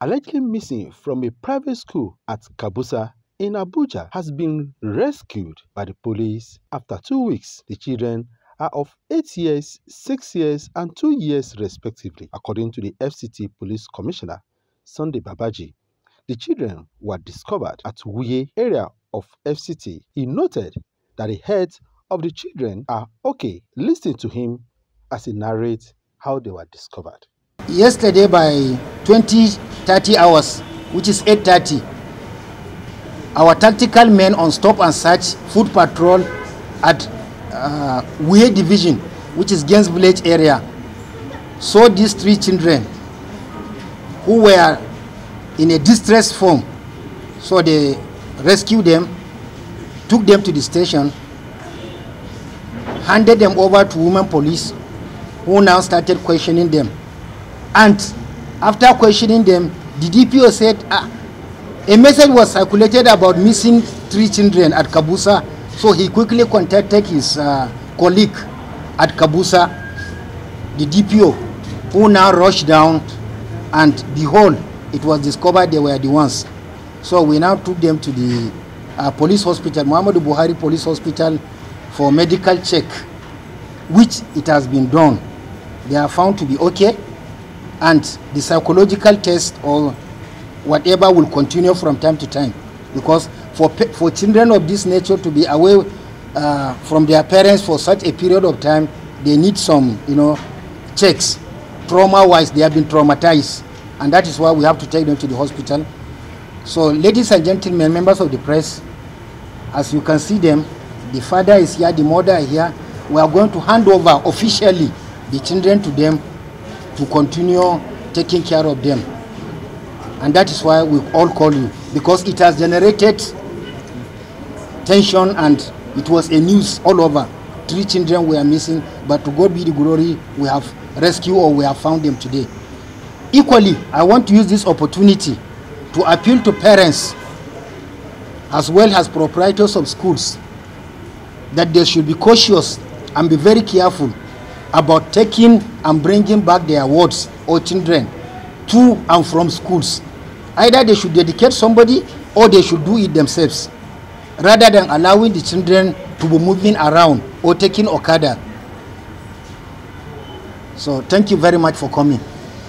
allegedly missing from a private school at Kabusa in Abuja has been rescued by the police after two weeks. The children are of 8 years, 6 years, and 2 years respectively, according to the FCT Police Commissioner Sunday Babaji. The children were discovered at Wuye area of FCT. He noted that the heads of the children are okay. Listen to him as he narrates how they were discovered. yesterday by 20 30 hours which is 8:30 our tactical men on stop and search food patrol at uh, division which is Gens village area saw these three children who were in a distress form. So they rescued them took them to the station handed them over to women police who now started questioning them. And after questioning them the dpo said ah a message was circulated about missing three children at kabusa so he quickly contacted his uh, colleague at kabusa the dpo who now rushed down and behold it was discovered they were the ones. So we now took them to the uh, police hospital muhammadu buhari police hospital for medical check which it has been done. They are found to be okay and the psychological test or whatever will continue from time to time. Because for for children of this nature to be away uh, from their parents for such a period of time they need some you know checks. Trauma wise they have been traumatized. And that is why we have to take them to the hospital. So ladies and gentlemen members of the press as you can see them the father is here the mother is here. We are going to hand over officially the children to them to continue taking care of them. And that is why we all call you because it has generated tension and it was a news all over. Three children were missing but to god be the glory we have rescued or we have found them today. Equally i want to use this opportunity to appeal to parents as well as proprietors of schools that they should be cautious and be very careful about taking and bringing back their wards or children to and from schools. Either they should dedicate somebody or they should do it themselves rather than allowing the children to be moving around or taking Okada. So thank you very much for coming.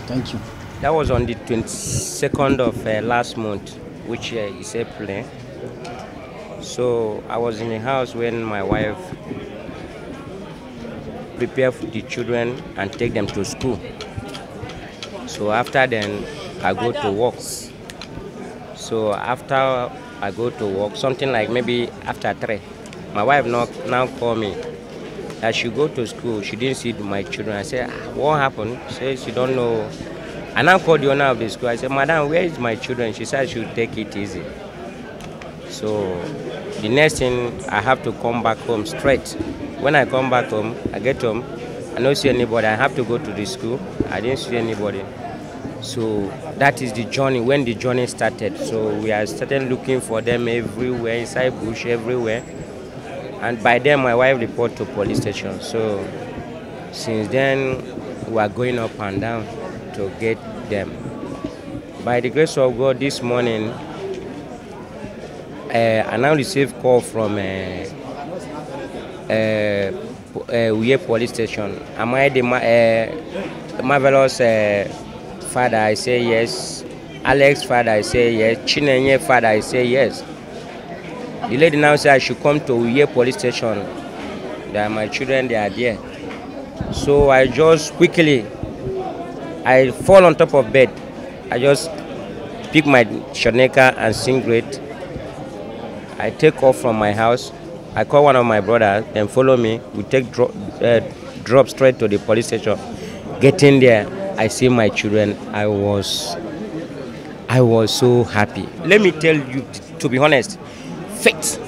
Thank you. That was on the 22nd of uh, last month, which uh, is April. eh? So I was in the house when my wife prepared for the children and take them to school. So after then, I go to work. So after I go to work, something like maybe after three, my wife now, now call me that she go to school. She didn't see my children. I said, "Ah, what happened? She said she don't know. And I now called the owner of the school. I said, Madam, where is my children? She said she should take it easy. So the next thing I have to come back home straight. When I come back home, I get home, I don't see anybody. I have to go to the school. I didn't see anybody. So that is the journey. When the journey started, so we are started looking for them everywhere, inside bush, everywhere. And by then, my wife report to police station. So since then, we are going up and down to get them. By the grace of God, this morning, uh, I now received call from uh, Eh, eh, Wuye police station. Am I the uh, marvelous father? I say yes. Alex father, I say yes. Chinenye father, I say yes. The lady now said I should come to Wuye police station. That my children they are there. So I just quickly, I fall on top of bed. I just pick my shaneka and sing singlet. I take off from my house. I call one of my brothers, and follow me. We take drop, uh, drop straight to the police station. Getting there, I see my children. I was, I was so happy. Let me tell you, to be honest, faith,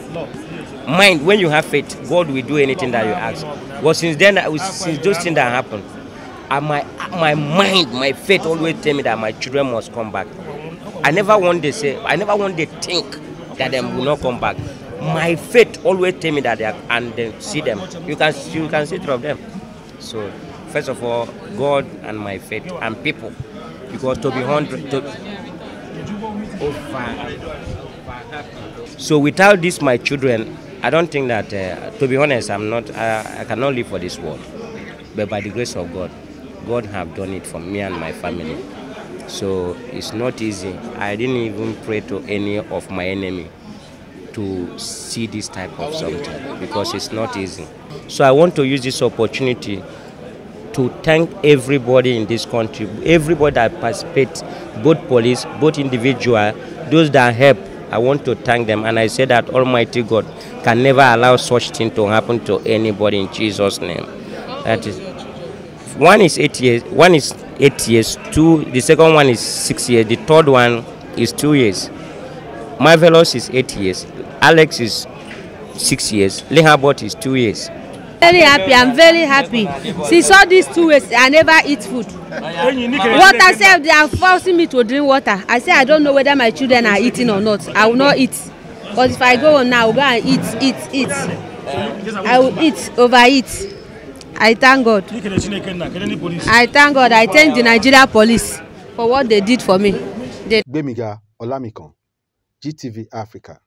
mind. When you have faith, God will do anything that you ask. Well, since then, since those things that happened, and my my mind, my faith always tell me that my children must come back. I never want to say, I never want to think that they will not come back. My faith always tell me that they are, and see them. You can you can see through them. So first of all, God and my faith and people. because to be hundred to so without this my children i don't think that uh, to be honest i'm not I cannot live for this world but by the grace of god god have done it for me and my family so it's not easy i didn't even pray to any of my enemy to see this type of something because it's not easy so i want to use this opportunity to thank everybody in this country, everybody that participates, both police, both individual, those that help. I want to thank them, and I say that Almighty God can never allow such thing to happen to anybody in Jesus' name. That is, one is eight years, one is eight years, two. The second one is six years. The third one is two years. Marvelous is eight years. Alex is six years. Lehabot is two years. very happy. I'm very happy. Since all these two weeks i never eat food. Water sef they are forcing me to drink water. I say i don't know whether my children are eating or not. I will not eat. But if i go home now i will go and eat eat eat. I will eat overeat. I thank god. I thank god. I thank the nigeria police for what they did for me. They Gbemiga Olamikan, GTV Africa.